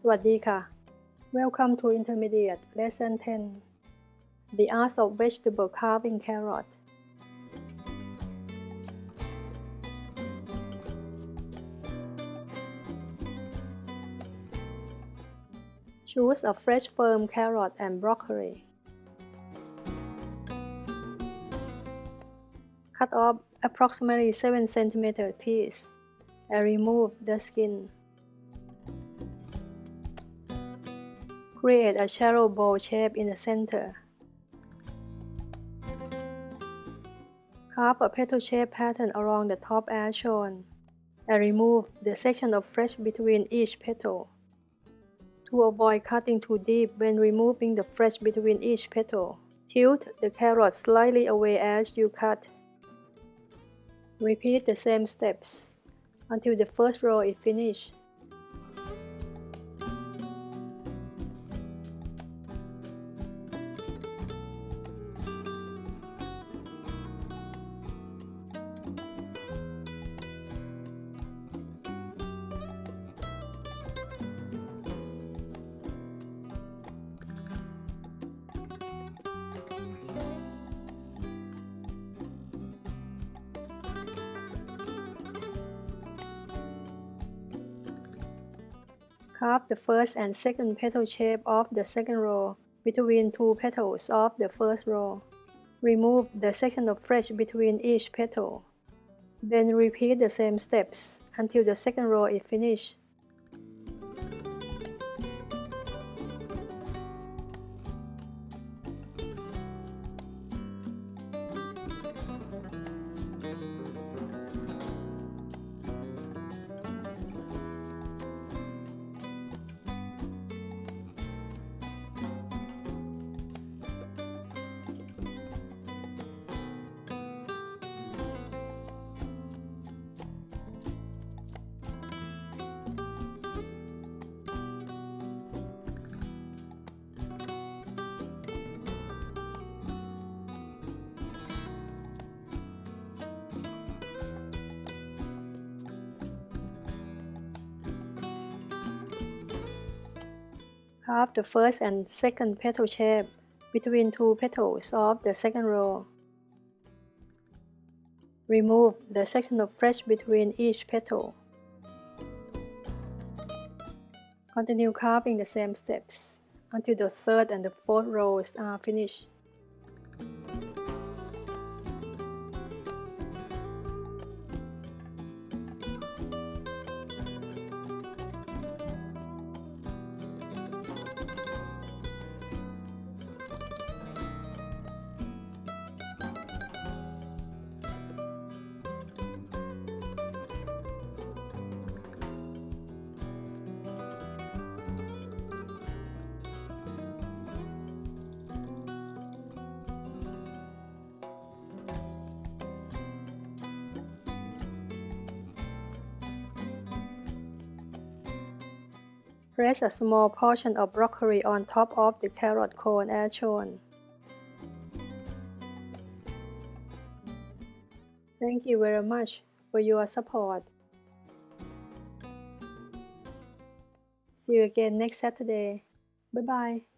สวัสดีค่ะ Welcome to Intermediate Lesson 10 The Art of Vegetable Carving Carrot Choose a fresh firm carrot and broccoli. Cut off approximately 7 cm piece and remove the skin. Create a shallow bowl shape in the center. Carve a petal shape pattern along the top as shown, and remove the section of flesh between each petal. To avoid cutting too deep when removing the flesh between each petal, tilt the carrot slightly away as you cut. Repeat the same steps until the first row is finished. Carve the first and second petal shape of the second row between two petals of the first row. Remove the section of flesh between each petal. Then repeat the same steps until the second row is finished. Carve the first and second petal shape between two petals of the second row. Remove the section of flesh between each petal. Continue carving the same steps until the third and the fourth rows are finished. Press a small portion of broccoli on top of the carrot cone as shown. Thank you very much for your support. See you again next Saturday. Bye bye.